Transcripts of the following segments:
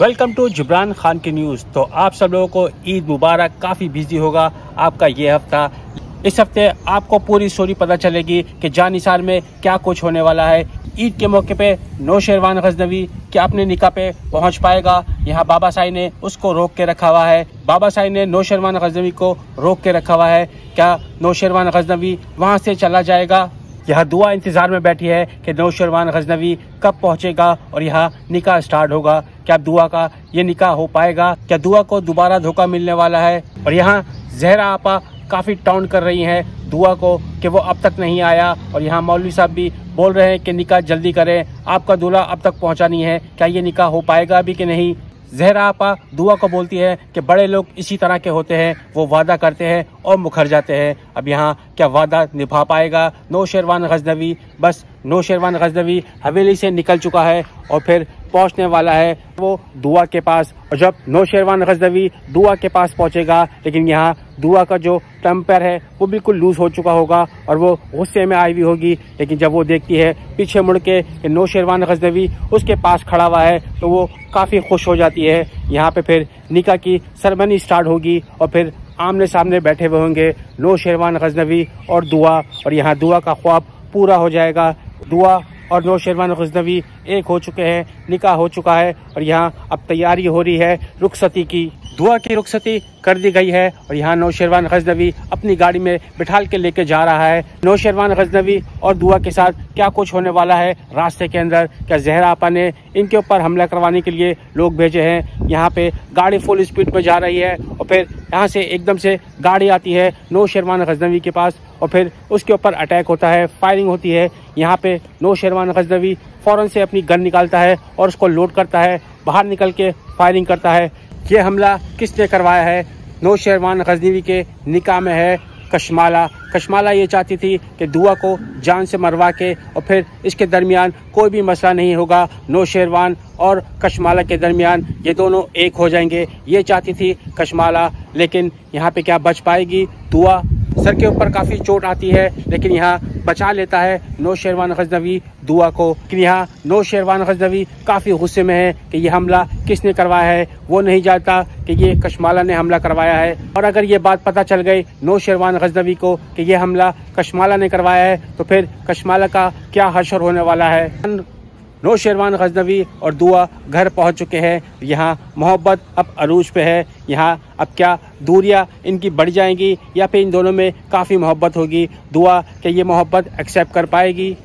Welcome to Jibran Khan की news. तो आप सब लोगों को ईद मुबारक, काफ़ी बिज़ी होगा आपका ये हफ़्ता। इस हफ़्ते आपको पूरी स्टोरी पता चलेगी कि जान निसार में क्या कुछ होने वाला है। ईद के मौके पे नो शेरवान गजनवी, क्या अपने निका पे पहुँच पाएगा? यहाँ बाबा साई ने उसको रोक के रखा हुआ है। बाबा साई ने नो शेरवान गजनवी को रोक के रखा हुआ है। क्या नो शेरवान गजनवी वहाँ से चला जाएगा? यहाँ दुआ इंतज़ार में बैठी है कि नौशरवान गजनवी कब पहुंचेगा और यहाँ निकाह स्टार्ट होगा। क्या दुआ का ये निकाह हो पाएगा? क्या दुआ को दोबारा धोखा मिलने वाला है? और यहाँ जहरा आपा काफ़ी टाउन कर रही हैं। दुआ को कि वो अब तक नहीं आया और यहाँ मौलवी साहब भी बोल रहे हैं कि निकाह जल्दी करें। आपका दूल्हा अब तक पहुँचा नहीं है। क्या ये निकाह हो पाएगा अभी कि नहीं? जहरा आपा दुआ को बोलती है कि बड़े लोग इसी तरह के होते हैं, वो वादा करते हैं और मुखर जाते हैं। अब यहाँ क्या वादा निभा पाएगा? नो शेरवान गजनवी, बस नो शेरवान गजनवी हवेली से निकल चुका है और फिर पहुँचने वाला है वो दुआ के पास। और जब नो शेरवान गजनवी दुआ के पास पहुँचेगा, लेकिन यहाँ दुआ का जो टेम्पर है, वो बिल्कुल लूज हो चुका होगा और वो गुस्से में आई हुई होगी। लेकिन जब वो देखती है, पीछे मुड़ के नो शेरवान गजनवी उसके पास खड़ा हुआ है तो वो काफ़ी खुश हो जाती है। यहाँ पे फिर निका की सरमनी स्टार्ट होगी और फिर आमने सामने बैठे हुए होंगे नो शेरवान गजनवी और दुआ। और यहाँ दुआ का ख्वाब पूरा हो जाएगा। दुआ और नौ शेरवान गजनवी एक हो चुके हैं निकाह हो चुका है और यहाँ अब तैयारी हो रही है रुखसती की। दुआ की रुखसती कर दी गई है और यहाँ नौशेरवान गजनवी अपनी गाड़ी में बिठाल के लेके जा रहा है। नौशेरवान गजनवी और दुआ के साथ क्या कुछ होने वाला है? रास्ते के अंदर क्या जहरा आपा ने इनके ऊपर हमला करवाने के लिए लोग भेजे हैं। यहाँ पे गाड़ी फुल स्पीड में जा रही है और फिर यहाँ से एकदम से गाड़ी आती है नो शेरवान गजनवी के पास और फिर उसके ऊपर अटैक होता है फायरिंग होती है। यहाँ पे नो शेरवान गजनवी फ़ौरन से अपनी गन निकालता है और उसको लोड करता है, बाहर निकल के फायरिंग करता है। ये हमला किसने करवाया है? नो शेरवान गजनवी के निका में है कशमाला। कशमाला ये चाहती थी कि दुआ को जान से मरवा के और फिर इसके दरमियान कोई भी मसला नहीं होगा। नो शेरवान और कशमाला के दरमियान ये दोनों एक हो जाएँगे। ये चाहती थी कशमाला, लेकिन यहाँ पे क्या बच पाएगी? दुआ सर के ऊपर काफ़ी चोट आती है, लेकिन यहाँ बचा लेता है नो शेरवान गजनवी दुआ को। लेकिन यहाँ नो शेरवान गजनवी काफ़ी गुस्से में है कि ये हमला किसने करवाया है, वो नहीं जानता कि ये कशमाला ने हमला करवाया है। और अगर ये बात पता चल गई नो शेरवान गजनवी को कि ये हमला कशमाला ने करवाया है तो फिर कशमाला का क्या हशर होने वाला है? नो शेरवान गजनवी और दुआ घर पहुँच चुके हैं। यहाँ मोहब्बत अब अरूज पे है। यहाँ अब क्या दूरियाँ इनकी बढ़ जाएँगी या फिर इन दोनों में काफ़ी मोहब्बत होगी? दुआ कि ये मोहब्बत एक्सेप्ट कर पाएगी।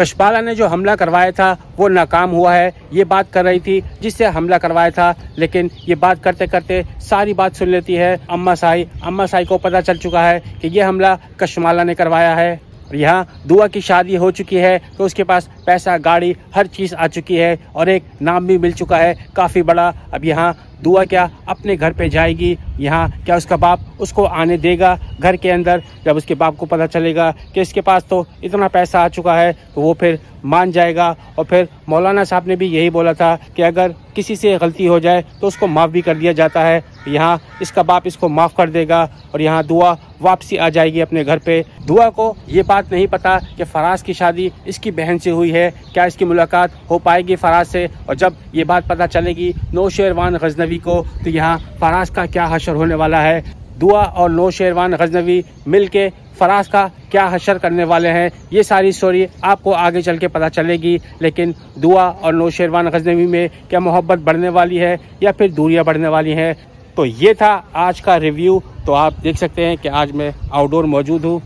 कशपाला ने जो हमला करवाया था, वो नाकाम हुआ है। ये बात कर रही थी जिससे हमला करवाया था, लेकिन ये बात करते करते सारी बात सुन लेती है। अम्मा साई अम्मा साई को पता चल चुका है कि ये हमला कशमाला ने करवाया है। यहाँ दुआ की शादी हो चुकी है तो उसके पास पैसा, गाड़ी, हर चीज़ आ चुकी है और एक नाम भी मिल चुका है, काफ़ी बड़ा। अब यहाँ दुआ क्या, अपने घर पे जाएगी, यहाँ क्या उसका बाप उसको आने देगा, घर के अंदर, जब उसके बाप को पता चलेगा कि इसके पास तो इतना पैसा आ चुका है तो वो फिर मान जाएगा। और फिर मौलाना साहब ने भी यही बोला था कि अगर किसी से गलती हो जाए तो उसको माफ़ भी कर दिया जाता है। यहाँ इसका बाप इसको माफ़ कर देगा और यहाँ दुआ वापसी आ जाएगी अपने घर पे। दुआ को ये बात नहीं पता कि फराज की शादी इसकी बहन से हुई है, क्या इसकी मुलाकात हो पाएगी फराज से? और जब ये बात पता चलेगी नो शेरवान गजनवी को। तो यहाँ फराज का क्या हशर होने वाला है? दुआ और नो शेरवान गजनवी मिल के फराज का क्या हशर करने वाले हैं? ये सारी स्टोरी आपको आगे चल के पता चलेगी। लेकिन दुआ और नो शेरवान गजनवी में क्या मोहब्बत बढ़ने वाली है या फिर दूरियाँ बढ़ने वाली हैं? तो ये था आज का रिव्यू तो आप देख सकते हैं कि आज मैं आउटडोर मौजूद हूँ।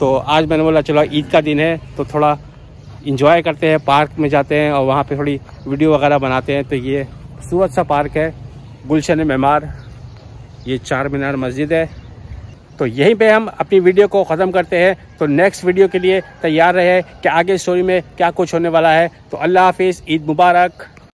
तो आज मैंने बोला, चलो, ईद का दिन है। तो थोड़ा इंजॉय करते हैं पार्क में जाते हैं और वहाँ पे थोड़ी वीडियो वगैरह बनाते हैं। तो ये खूबसूरत सा पार्क है। गुलशन मेमार, ये चार मीनार मस्जिद है। तो यहीं पे हम अपनी वीडियो को ख़त्म करते हैं। तो नेक्स्ट वीडियो के लिए तैयार रहे कि आगे स्टोरी में क्या कुछ होने वाला है। तो अल्लाह हाफिज़, ईद मुबारक।